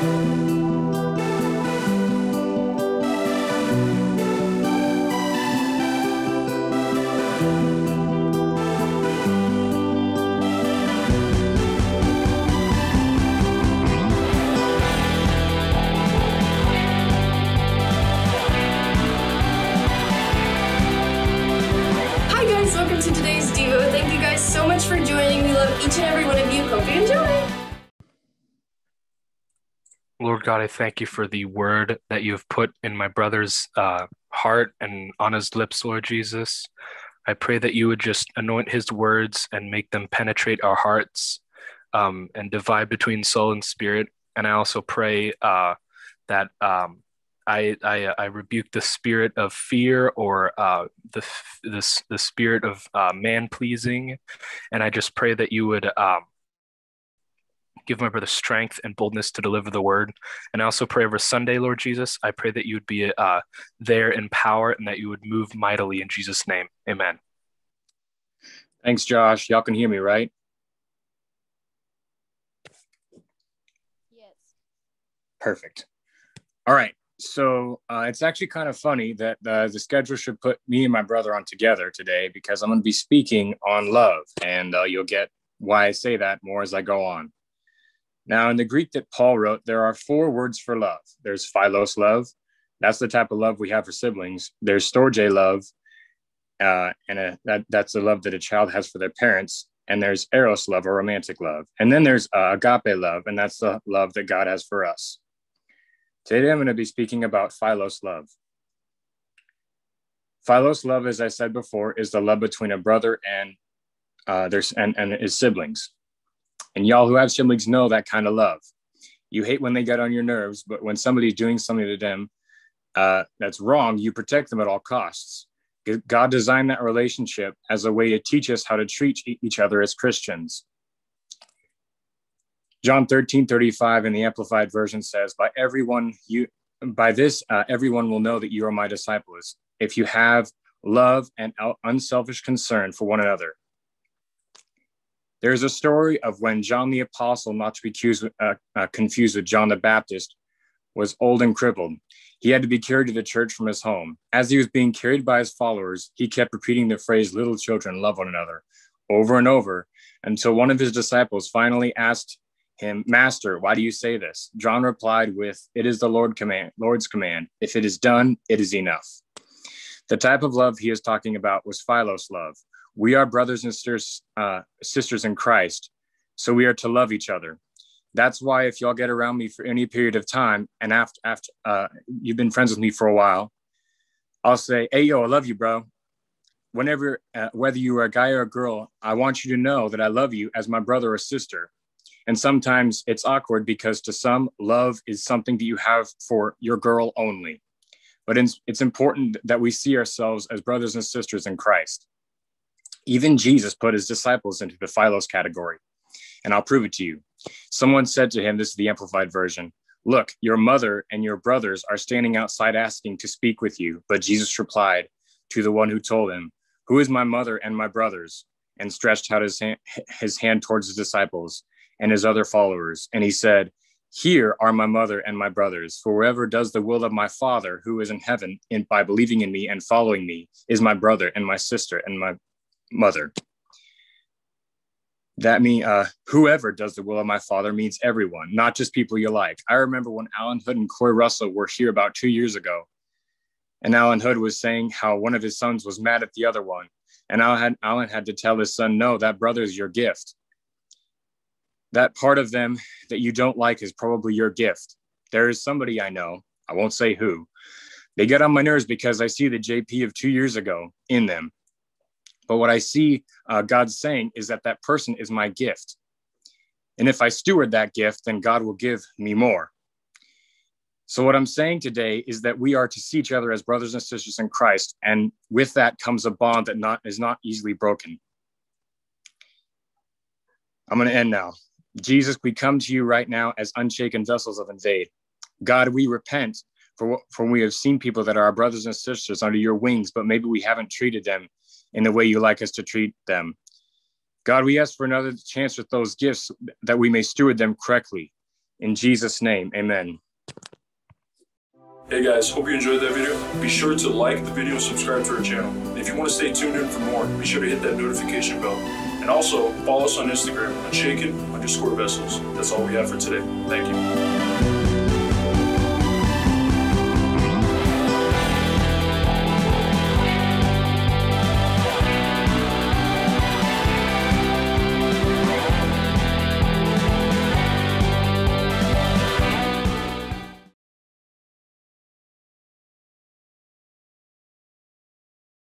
Hi guys, welcome to today's Devo. Thank you guys so much for joining. We love each and every one of you. Hope you enjoy. Lord God, I thank you for the word that you have put in my brother's uh, heart and on his lips, Lord Jesus. I pray that you would just anoint his words and make them penetrate our hearts um, and divide between soul and spirit. And I also pray uh, that um, I, I, I rebuke the spirit of fear or uh, the, the, the spirit of uh, man pleasing. And I just pray that you would um, give my brother strength and boldness to deliver the word. And I also pray over Sunday, Lord Jesus. I pray that you would be uh, there in power and that you would move mightily in Jesus' name. Amen. Thanks, Josh. Y'all can hear me, right? Yes. Perfect. All right. So uh, it's actually kind of funny that uh, the schedule should put me and my brother on together today because I'm going to be speaking on love, and uh, you'll get why I say that more as I go on. Now, in the Greek that Paul wrote, there are four words for love. There's philos love. That's the type of love we have for siblings. There's storge love, uh, and a, that, that's the love that a child has for their parents. And there's eros love or romantic love. And then there's uh, agape love, and that's the love that God has for us. Today, I'm going to be speaking about philos love. Philos love, as I said before, is the love between a brother and uh, and, and his siblings. And y'all who have siblings know that kind of love. You hate when they get on your nerves, but when somebody's doing something to them uh, that's wrong, you protect them at all costs. God designed that relationship as a way to teach us how to treat each other as Christians. John 13, 35 in the Amplified Version says, By everyone you by this uh, everyone will know that you are my disciples, if you have love and unselfish concern for one another. There's a story of when John the Apostle, not to be accused, uh, uh, confused with John the Baptist, was old and crippled. He had to be carried to the church from his home. As he was being carried by his followers, he kept repeating the phrase, Little children, love one another, over and over, until one of his disciples finally asked him, Master, why do you say this? John replied with, It is the Lord command, Lord's command. If it is done, it is enough. The type of love he is talking about was philos love, we are brothers and sisters, uh, sisters in Christ, so we are to love each other. That's why if y'all get around me for any period of time, and after after uh, you've been friends with me for a while, I'll say, "Hey, yo, I love you, bro." Whenever, uh, whether you are a guy or a girl, I want you to know that I love you as my brother or sister. And sometimes it's awkward because to some, love is something that you have for your girl only. But it's, it's important that we see ourselves as brothers and sisters in Christ. Even Jesus put his disciples into the Philos category. And I'll prove it to you. Someone said to him, this is the Amplified Version, Look, your mother and your brothers are standing outside asking to speak with you. But Jesus replied to the one who told him, Who is my mother and my brothers? And stretched out his hand, his hand towards his disciples and his other followers. And he said, Here are my mother and my brothers. For whoever does the will of my Father who is in heaven, in, by believing in me and following me, is my brother and my sister and my mother. That means uh, whoever does the will of my father means everyone, not just people you like. I remember when Allen Hood and Corey Russell were here about two years ago, and Allen Hood was saying how one of his sons was mad at the other one, and Allen had, Allen had to tell his son, "No, that brother is your gift. That part of them that you don't like is probably your gift." There is somebody I know, I won't say who. They get on my nerves because I see the JP of two years ago in them but what I see uh, God saying is that that person is my gift. And if I steward that gift, then God will give me more. So, what I'm saying today is that we are to see each other as brothers and sisters in Christ. And with that comes a bond that not, is not easily broken. I'm going to end now. Jesus, we come to you right now as unshaken vessels of invade. God, we repent for, for we have seen people that are our brothers and sisters under your wings, but maybe we haven't treated them in the way you like us to treat them. God, we ask for another chance with those gifts that we may steward them correctly. In Jesus' name, amen. Hey guys, hope you enjoyed that video. Be sure to like the video and subscribe to our channel. If you want to stay tuned in for more, be sure to hit that notification bell. And also follow us on Instagram at shaken underscore vessels. That's all we have for today. Thank you.